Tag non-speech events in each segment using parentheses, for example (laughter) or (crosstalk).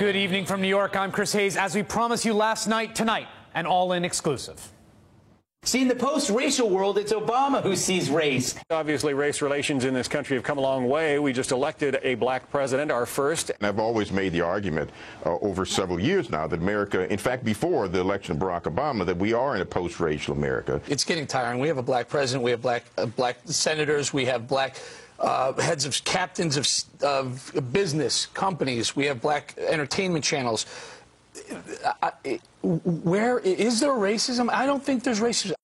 Good evening from New York. I'm Chris Hayes. As we promised you last night, tonight, an all in exclusive. See, in the post-racial world, it's Obama who sees race. Obviously, race relations in this country have come a long way. We just elected a black president, our first. And I've always made the argument uh, over several years now that America, in fact, before the election of Barack Obama, that we are in a post-racial America. It's getting tiring. We have a black president. We have black uh, black senators. We have black uh, heads of captains of, of business companies. We have black entertainment channels. Where is there racism? I don't think there's racism.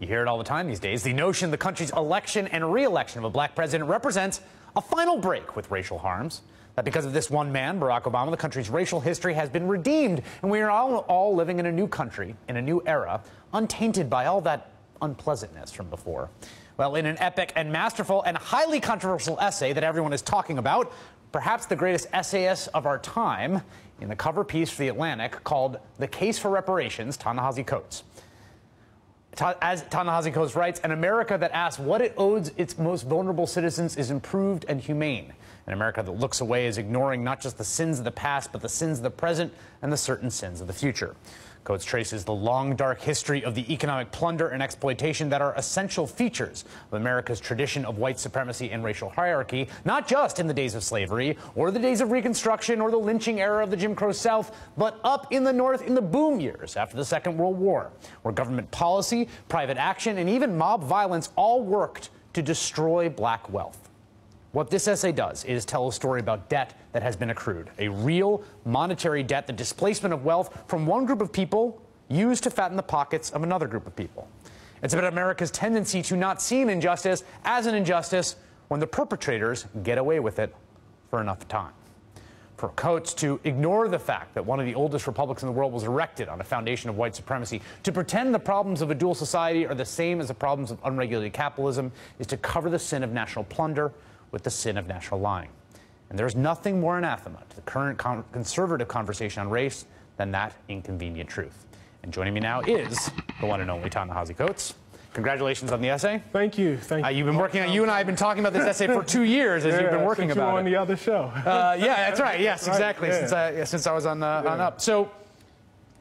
You hear it all the time these days. The notion the country's election and re-election of a black president represents a final break with racial harms. That because of this one man, Barack Obama, the country's racial history has been redeemed, and we are all, all living in a new country, in a new era, untainted by all that unpleasantness from before. Well, in an epic and masterful and highly controversial essay that everyone is talking about, perhaps the greatest essayist of our time, in the cover piece for The Atlantic called The Case for Reparations, Ta-Nehisi Coates. As Ta-Nehisi Coates writes, an America that asks what it owes its most vulnerable citizens is improved and humane. An America that looks away is ignoring not just the sins of the past, but the sins of the present and the certain sins of the future. Coates traces the long, dark history of the economic plunder and exploitation that are essential features of America's tradition of white supremacy and racial hierarchy, not just in the days of slavery or the days of Reconstruction or the lynching era of the Jim Crow South, but up in the North in the boom years after the Second World War, where government policy, private action, and even mob violence all worked to destroy black wealth. What this essay does is tell a story about debt that has been accrued, a real monetary debt, the displacement of wealth from one group of people used to fatten the pockets of another group of people. It's about America's tendency to not see an injustice as an injustice when the perpetrators get away with it for enough time. For Coates to ignore the fact that one of the oldest republics in the world was erected on a foundation of white supremacy, to pretend the problems of a dual society are the same as the problems of unregulated capitalism, is to cover the sin of national plunder with the sin of national lying. And there's nothing more anathema to the current con conservative conversation on race than that inconvenient truth. And joining me now is the one and only Ta-Nehisi Coates. Congratulations on the essay. Thank you. Thank uh, you. You've been working on. You and I have been talking about this essay for two years as yeah, you've been working about you it. on the other show. Uh, yeah, that's right. Yes, (laughs) exactly. Right, yeah. Since I since I was on uh, on up. So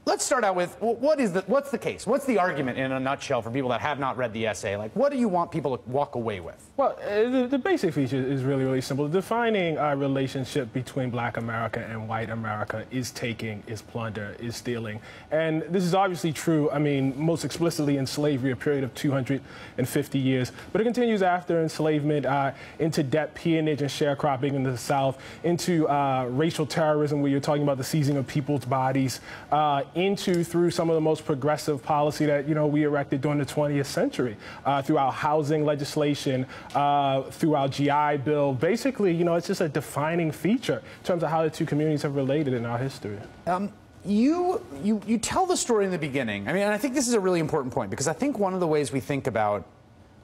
let's start out with what is the what's the case? What's the argument in a nutshell for people that have not read the essay? Like, what do you want people to walk away with? Well, uh, the, the, basic feature is really, really simple. Defining our relationship between black America and white America is taking, is plunder, is stealing. And this is obviously true, I mean, most explicitly in slavery, a period of 250 years. But it continues after enslavement, uh, into debt, peonage, and sharecropping in the South, into uh, racial terrorism, where you're talking about the seizing of people's bodies, uh, into through some of the most progressive policy that, you know, we erected during the 20th century, uh, through our housing legislation, uh, through our GI Bill. Basically, you know, it's just a defining feature in terms of how the two communities have related in our history. Um, you, you, you tell the story in the beginning. I mean, and I think this is a really important point because I think one of the ways we think about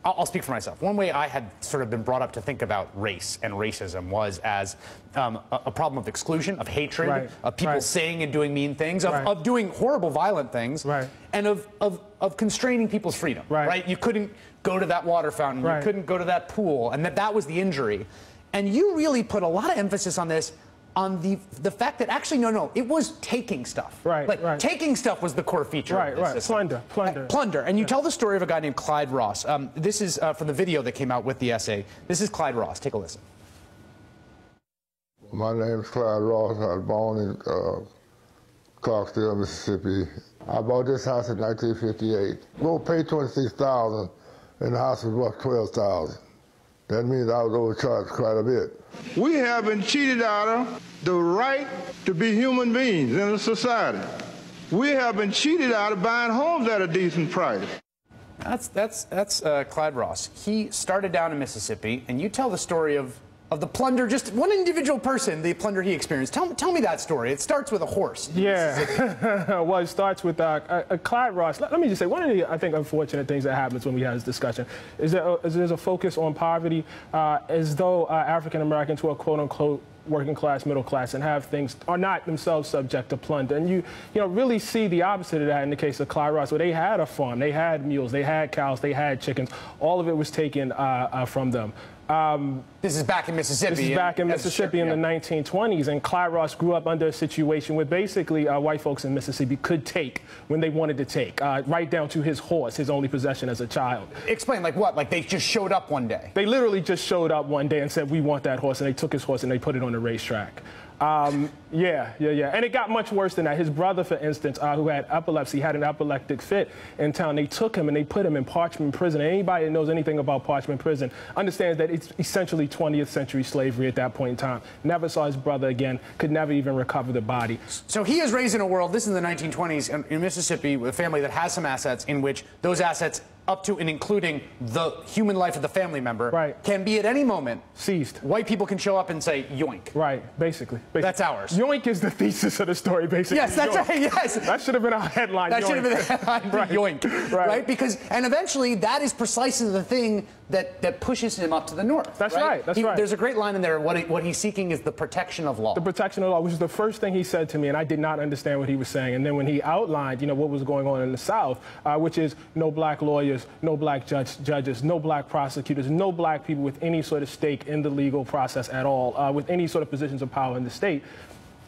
I'll, I'll, speak for myself. One way I had sort of been brought up to think about race and racism was as um, a, a, problem of exclusion, of hatred, right. of people right. saying and doing mean things, of, right. of doing horrible, violent things, and of, of, of constraining people's freedom. Right. You couldn't go to that water fountain. You couldn't go to that pool, and that that was the injury. And you really put a lot of emphasis on this on the the fact that actually no no it was taking stuff. Right like right. taking stuff was the core feature right right. system. plunder plunder. Uh, plunder. And you tell the story of a guy named Clyde Ross. Um, this is uh, from the video that came out with the essay. This is Clyde Ross. Take a listen. My name is Clyde Ross. I was born in uh, Clarksdale Mississippi. I bought this house in 1958 we'll pay 26000 and the house was worth 12000 that means I was overcharged quite a bit we have been cheated out of the right to be human beings in a society. We have been cheated out of buying homes at a decent price. That's that's that's uh, Clyde Ross. He started down in Mississippi, and you tell the story of of the plunder, just one individual person, the plunder he experienced. Tell, tell me that story. It starts with a horse. Yeah. (laughs) well, it starts with uh, uh, Clyde Ross. Let, let, me just say, one of the, I think, unfortunate things that happens when we have this discussion is that uh, is there's a focus on poverty uh, as though uh, African Americans who are quote unquote working class, middle class, and have things are not themselves subject to plunder. And you, you know, really see the opposite of that in the case of Clyde Ross, where they had a farm, they had mules, they had cows, they had chickens. All of it was taken uh, uh, from them. Um, this is back in Mississippi. This is back in Mississippi in yeah. the 1920s, and Clyde Ross grew up under a situation where basically uh, white folks in Mississippi could take when they wanted to take, uh, right down to his horse, his only possession as a child. Explain, like what? Like they just showed up one day? They literally just showed up one day and said, "We want that horse," and they took his horse and they put it on the racetrack. Um, yeah, yeah, yeah. And it got much worse than that. His brother, for instance, uh, who had epilepsy, had an epileptic fit in town. They took him and they put him in Parchman Prison. Anybody that knows anything about Parchman Prison understands that it's essentially 20th century slavery at that point in time. Never saw his brother again, could never even recover the body. So he is raised in a world, this is in the 1920s, in, in Mississippi, with a family that has some assets in which those assets up to and including the human life of the family member right. can be at any moment seized. White people can show up and say yoink. Right, basically. basically. That's ours. Yoink is the thesis of the story, basically. Yes, that's yoink. right. Yes. That should have been our headline. That yoink. should have been the headline. (laughs) right. Yoink. Right. right. Because and eventually that is precisely the thing that, that pushes him up to the north. That's right. right. That's he, right. There's a great line in there. What, he, what he's seeking is the protection of law. The protection of law, which is the first thing he said to me, and I did not understand what he was saying. And then when he outlined, you know, what was going on in the South, uh, which is no black lawyers, no black judge, judges, no black prosecutors, no black people with any sort of stake in the legal process at all, uh, with any sort of positions of power in the state.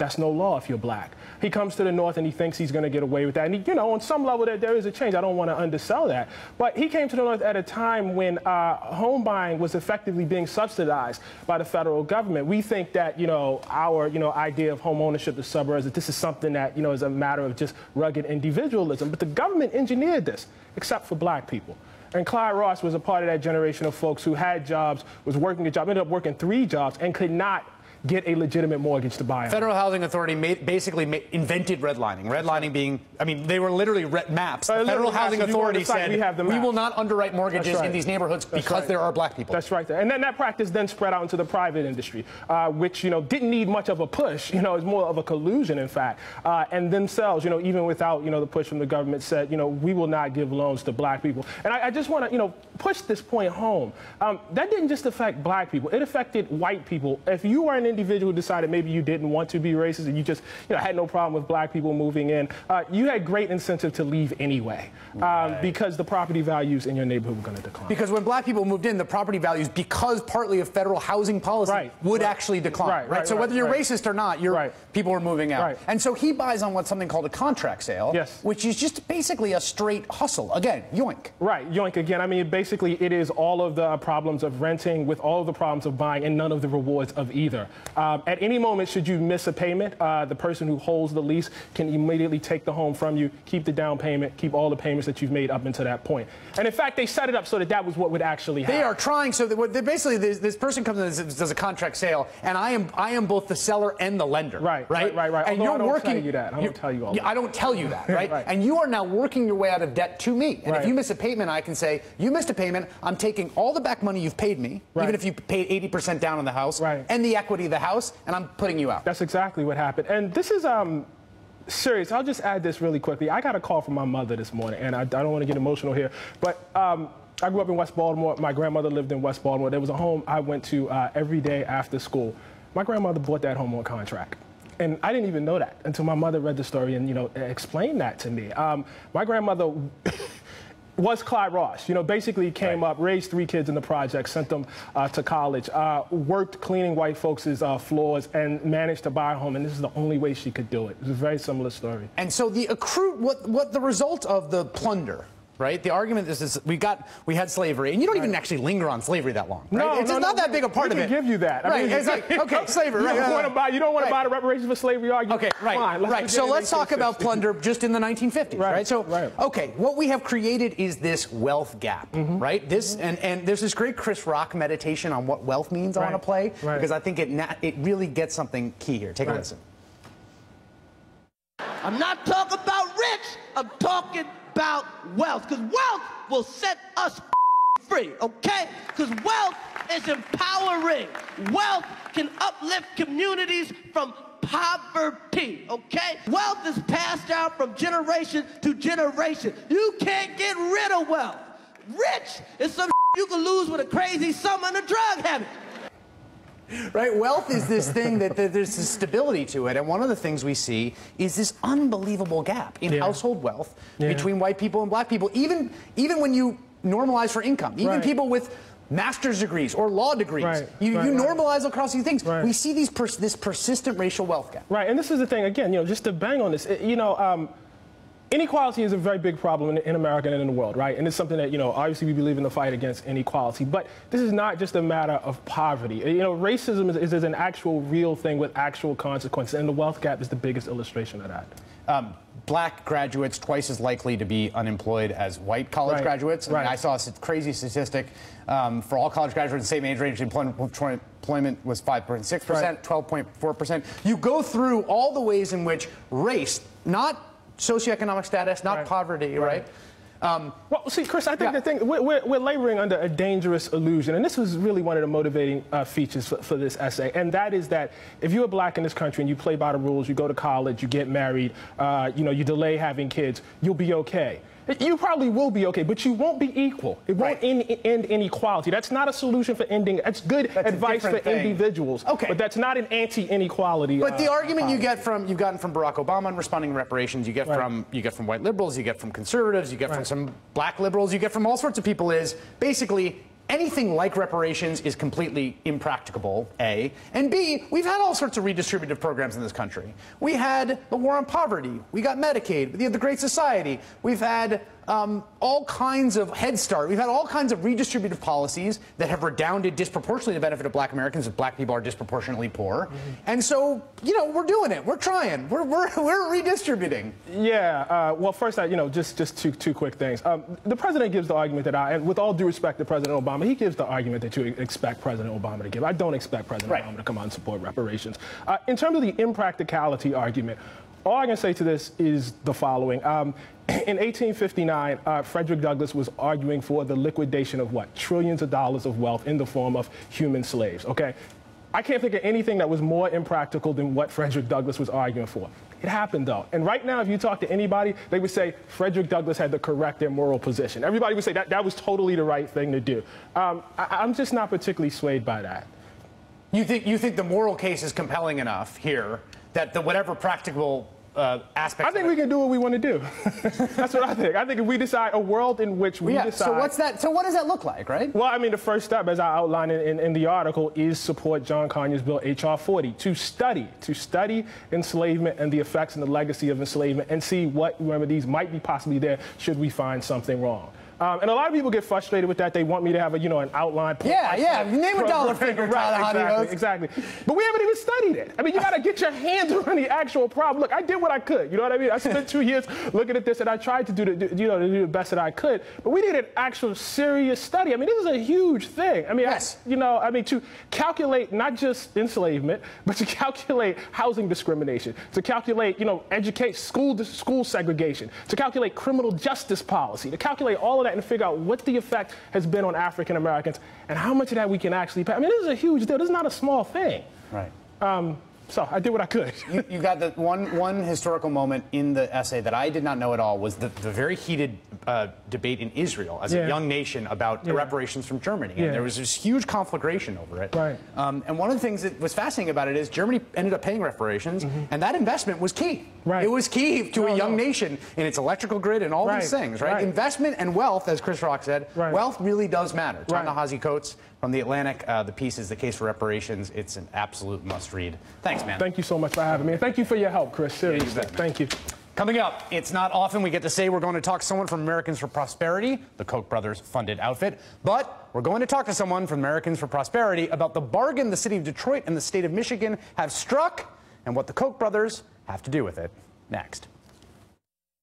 That's no law if you're black. He comes to the North and he thinks he's going to get away with that. And, he, you know, on some level, there, there is a change. I don't want to undersell that. But he came to the North at a time when uh, home buying was effectively being subsidized by the federal government. We think that, you know, our, you know, idea of home ownership, the suburbs, that this is something that, you know, is a matter of just rugged individualism. But the government engineered this, except for black people. And Clyde Ross was a part of that generation of folks who had jobs, was working a job, ended up working three jobs, and could not get a legitimate mortgage to buy Federal Housing Authority made, basically made, invented redlining. Redlining being, I mean, they were literally red maps. Uh, the Federal Housing Authority said, we, we, will not underwrite mortgages right. in these neighborhoods That's because right. there are black people. That's right. And then that practice then spread out into the private industry, uh, which, you know, didn't need much of a push. You know, it's more of a collusion, in fact. Uh, and themselves, you know, even without, you know, the push from the government said, you know, we will not give loans to black people. And I, I just want to, you know, push this point home. Um, that didn't just affect black people. It affected white people. If you were an individual decided maybe you didn't want to be racist and you just you know, had no problem with black people moving in, uh, you had great incentive to leave anyway um, right. because the property values in your neighborhood were going to decline. Because when black people moved in, the property values, because partly of federal housing policy, right. would right. actually decline. Right. right? so whether you're racist or not, you're, people are moving out. And so he buys on what's something called a contract sale, yes. which is just basically a straight hustle. Again, yoink. Right, yoink again. I mean, basically, it is all of the problems of renting with all of the problems of buying and none of the rewards of either. Um, at any moment, should you miss a payment, uh, the person who holds the lease can immediately take the home from you, keep the down payment, keep all the payments that you've made up until that point. And in fact, they set it up so that that was what would actually happen. They are trying so that basically this, this, person comes in and does a contract sale, and I am I am both the seller and the lender. Right, right, right, right. And Although you're I don't working. Tell you that. I don't tell you all. I don't tell you that, (laughs) right? right? And you are now working your way out of debt to me. And right. if you miss a payment, I can say you missed a payment. I'm taking all the back money you've paid me, right. even if you paid 80% down on the house, right. and the equity the house, and I'm putting you out. That's exactly what happened. And this is um serious. I'll just add this really quickly. I got a call from my mother this morning, and I, I don't want to get emotional here, but um, I grew up in West Baltimore. My grandmother lived in West Baltimore. There was a home I went to uh, every day after school. My grandmother bought that home on contract. And I didn't even know that until my mother read the story and, you know, explained that to me. Um, my grandmother was Clyde Ross. You know, basically came right. up, raised three kids in the project, sent them uh, to college, uh, worked cleaning white folks' uh, floors, and managed to buy a home. And this is the only way she could do it. It's a very similar story. And so the accrued, what, what the result of the plunder right? The argument is, is we got we had slavery, and you don't even actually linger on slavery that long. Right? No, it's no, not no, that big a part of it. it. give you that. I right? Mean, it's like (laughs) okay, slavery. You right? don't want to buy. You don't want right. to buy the reparations for slavery argument. Okay, right, Fine, right. So let's talk about plunder just in the 1950s, right? right? So right. okay, what we have created is this wealth gap, mm-hmm. right? This and and there's this great Chris Rock meditation on what wealth means. I want to play because I think it it really gets something key here. Take a listen. I'm not talking about rich. I'm talking about wealth because wealth will set us (laughs) free, okay? Because wealth is empowering. Wealth can uplift communities from poverty, okay? Wealth is passed down from generation to generation. You can't get rid of wealth. Rich is some (laughs) you can lose with a crazy summer and a drug habit (laughs) right? Wealth is this thing that, that, there's this stability to it. And one of the things we see is this unbelievable gap in yeah. household wealth yeah. between white people and black people, even, even when you normalize for income. Even right. people with master's degrees or law degrees. Right, You, right, you right. normalize across these things. We see these pers- this persistent racial wealth gap. Right, and this is the thing, again, you know, just to bang on this, it- you know, um, inequality is a very big problem in, in America and in the world, right? And it's something that, you know, obviously we believe in the fight against inequality, but this is not just a matter of poverty. You know, racism is, is, is an actual real thing with actual consequences, and the wealth gap is the biggest illustration of that. Um, black graduates twice as likely to be unemployed as white college Right, graduates. I, mean, right. I saw a crazy statistic um, for all college graduates, the same age range, employment, employment was 5.6%, Right. 12.4%. You go through all the ways in which race, not socioeconomic status, not Right. poverty, right? Um, Well, see, Chris, I think Yeah. the thing we're, we're, laboring under a dangerous illusion, and this was really one of the motivating uh, features for, for this essay, and that is that if you're black in this country and you play by the rules, you go to college, you get married, uh, you know, you delay having kids, you'll be okay. You probably will be okay, but you won't be equal. It won't Right. end, end inequality. That's not a solution for ending. That's good That's advice for thing. individuals. Okay. but that's not an anti-inequality. Argument. But the uh, argument you get from you've gotten from Barack Obama on responding to reparations, you get Right. from you get from white liberals, you get from conservatives, you get from some black liberals, you get from all sorts of people is basically anything like reparations is completely impracticable, A. And B, we've had all sorts of redistributive programs in this country. We had the war on poverty, we got Medicaid, we had the Great Society, we've had um, all kinds of Head Start. We've had all kinds of redistributive policies that have redounded disproportionately to the benefit of black Americans, as black people are disproportionately poor. And so, you know, we're doing it. We're trying. We're, we're, (laughs) we're redistributing. Yeah. Uh, well, first, I, you know, just just two two quick things. Um, the president gives the argument that I, and with all due respect to President Obama, he gives the argument that you expect President Obama to give. I don't expect President Right. Obama to come out and support reparations. Uh, in terms of the impracticality argument, all I can say to this is the following. Um, (clears throat) in 1859, uh, Frederick Douglass was arguing for the liquidation of what? Trillions of dollars of wealth in the form of human slaves, okay? I can't think of anything that was more impractical than what Frederick Douglass was arguing for. It happened though. And right now, if you talk to anybody, they would say Frederick Douglass had the correct moral position. Everybody would say that that was totally the right thing to do. Um, I, I'm just not particularly swayed by that. You think, you think the moral case is compelling enough here that the whatever practical uh, aspect. I think we can do what we want to do. (laughs) That's what I think. I think if we decide a world in which we Yeah. decide. So what's that? So what does that look like, right? Well, I mean, the first step, as I outlined in, in, in the article, is support John Conyers' bill H.R. 40 to study, to study enslavement and the effects and the legacy of enslavement, and see what remedies might be possibly there should we find something wrong. Um, and a lot of people get frustrated with that. They want me to have a, you know, an outline. Yeah, yeah. Name a dollar (laughs) figure, Tyler right, exactly, exactly. But we haven't even studied it. I mean, you got to get your hands (laughs) on the actual problem. Look, I did what I could. You know what I mean? I spent two years looking at this, and I tried to do the, you know, to do the best that I could. But we did an actual serious study. I mean, this is a huge thing. I mean, I- Yes. you know, I mean, to calculate not just enslavement, but to (laughs) calculate housing discrimination, to calculate, you know, educate school school segregation, to calculate criminal justice policy, to calculate all of that and figure out what the effect has been on African Americans and how much of that we can actually pay. I mean, this is a huge deal. This is not a small thing. Right. Um, so I did what I could. (laughs) you, you got the one one historical moment in the essay that I did not know at all was the, the very heated uh, debate in Israel as Yeah. a young nation about Yeah. reparations from Germany, Yeah. and there was this huge conflagration over it. Right. Um, and one of the things that was fascinating about it is Germany ended up paying reparations, and that investment was key. Right. It was key to No, a young no. nation in its electrical grid and all Right. these things. Right? Right. Investment and wealth, as Chris Rock said, Right. wealth really does matter. Right. Ta-Nehisi Coates from the Atlantic, uh, the piece is the case for reparations. It's an absolute must-read. Thanks, man. Thank you so much for having me. And thank you for your help, Chris. Seriously. bet, thank you. Coming up, it's not often we get to say we're going to talk to someone from Americans for Prosperity, the Koch brothers funded outfit, but we're going to talk to someone from Americans for Prosperity about the bargain the city of Detroit and the state of Michigan have struck and what the Koch brothers have to do with it. Next.